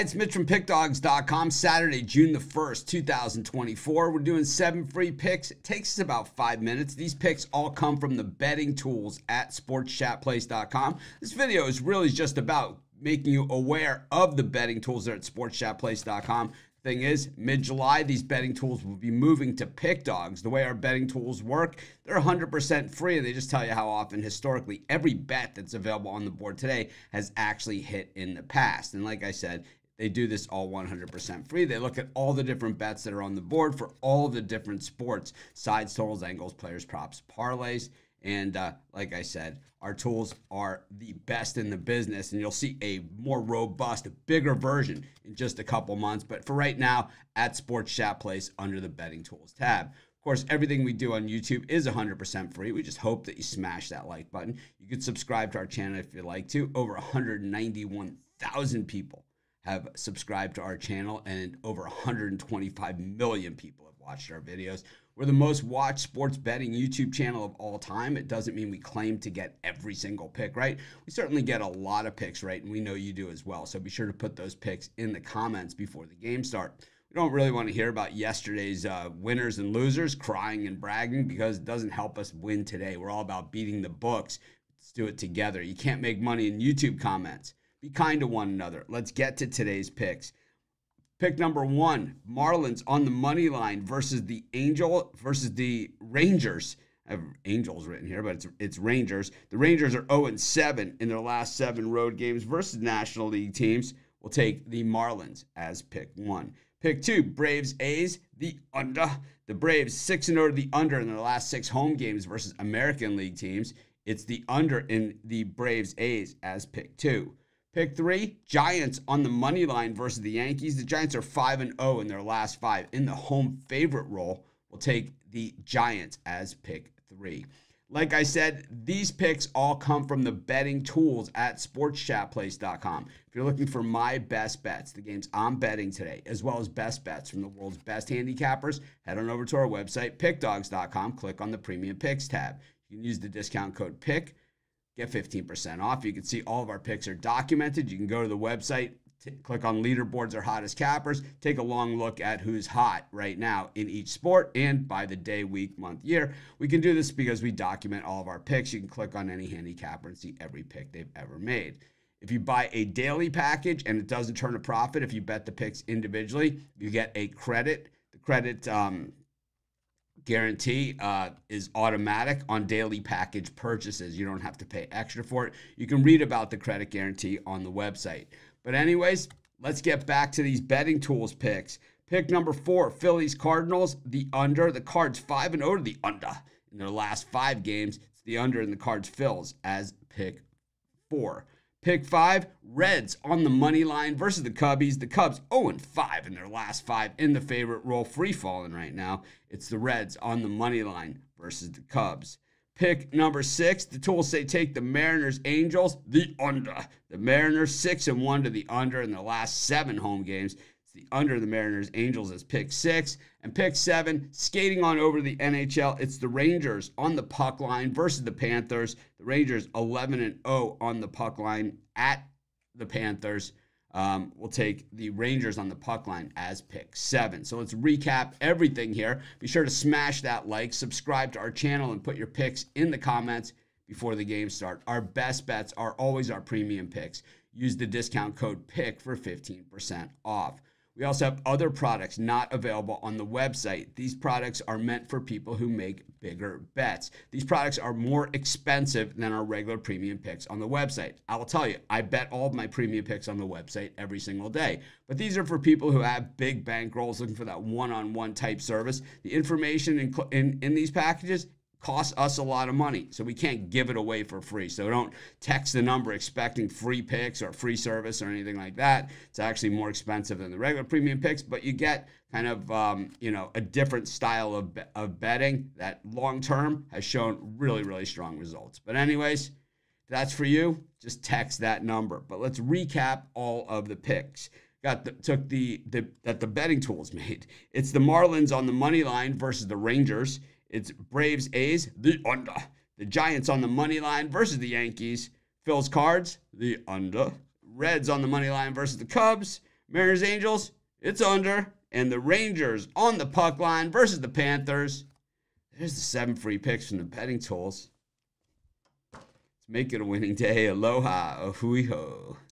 it's Mitch from PickDawgz.com. Saturday, June the 1st, 2024. We're doing seven free picks. It takes us about five minutes. These picks all come from the betting tools at SportsChatPlace.com. This video is really just about making you aware of the betting tools there at SportsChatPlace.com. Thing is, mid July, these betting tools will be moving to PickDawgz. The way our betting tools work, they're 100% free and they just tell you how often, historically, every bet that's available on the board today has actually hit in the past. And like I said, they do this all 100% free. They look at all the different bets that are on the board for all the different sports sides, totals, angles, players, props, parlays. And uh, like I said, our tools are the best in the business, and you'll see a more robust, bigger version in just a couple months. But for right now, at Sports Chat Place under the Betting Tools tab. Of course, everything we do on YouTube is 100% free. We just hope that you smash that like button. You can subscribe to our channel if you'd like to. Over 191,000 people have subscribed to our channel, and over 125 million people have watched our videos. We're the most watched sports betting YouTube channel of all time. It doesn't mean we claim to get every single pick right. We certainly get a lot of picks right, and we know you do as well. So be sure to put those picks in the comments before the game start. We don't really want to hear about yesterday's uh, winners and losers crying and bragging because it doesn't help us win today. We're all about beating the books. Let's do it together. You can't make money in YouTube comments. Be kind to one another. Let's get to today's picks. Pick number one, Marlins on the money line versus the Angel versus the Rangers. I have Angels written here, but it's it's Rangers. The Rangers are 0 7 in their last seven road games versus National League teams. We'll take the Marlins as pick one. Pick two, Braves A's, the under. The Braves 6 0 the under in their last six home games versus American League teams. It's the under in the Braves A's as pick two. Pick three, Giants on the money line versus the Yankees. The Giants are 5 and 0 in their last five in the home favorite role. We'll take the Giants as pick three. Like I said, these picks all come from the betting tools at sportschatplace.com. If you're looking for my best bets, the games I'm betting today, as well as best bets from the world's best handicappers, head on over to our website, pickdawgz.com. click on the premium picks tab. You can use the discount code PICK get 15% off. You can see all of our picks are documented. You can go to the website, click on leaderboards or hottest cappers, take a long look at who's hot right now in each sport and by the day, week, month, year. We can do this because we document all of our picks. You can click on any handicapper and see every pick they've ever made. If you buy a daily package and it doesn't turn a profit, if you bet the picks individually, you get a credit. The credit um, guarantee uh, is automatic on daily package purchases. You don't have to pay extra for it. You can read about the credit guarantee on the website. But, anyways, let's get back to these betting tools picks. Pick number four, Phillies Cardinals, the under. The Cards 5 and 0 to the under in their last five games. It's the under in the Cards Phils as pick four. Pick five, Reds on the money line versus the Cubbies. The Cubs 0 5 in their last five in the favorite role, free falling right now. It's the Reds on the money line versus the Cubs. Pick number six, the tools say take the Mariners Angels, the under. The Mariners 6 and 1 to the under in the last seven home games the under the Mariners Angels as pick six. And pick seven, skating on over the NHL, it's the Rangers on the puck line versus the Panthers. The Rangers 11 and 0 on the puck line at the Panthers. Um, we'll take the Rangers on the puck line as pick seven. So let's recap everything here. Be sure to smash that like, subscribe to our channel, and put your picks in the comments before the game start. Our best bets are always our premium picks. Use the discount code PICK for 15% off. We also have other products not available on the website. These products are meant for people who make bigger bets. These products are more expensive than our regular premium picks on the website. I will tell you, I bet all of my premium picks on the website every single day. But these are for people who have big bankrolls looking for that one on one type service. The information in, in, in these packages costs us a lot of money. So we can't give it away for free. So don't text the number expecting free picks or free service or anything like that. It's actually more expensive than the regular premium picks, but you get kind of um, you know a different style of, of betting that long term has shown really really strong results. But anyways, that's for you. Just text that number. But let's recap all of the picks got the, took the, the that the betting tools made. It's the Marlins on the money line versus the Rangers. It's Braves A's, the under. The Giants on the money line versus the Yankees. Phil's Cards, the under. Reds on the money line versus the Cubs. Mariners Angels, it's under. And the Rangers on the puck line versus the Panthers. There's the seven free picks from the betting tools. Let's make it a winning day. Aloha. Ahui ho.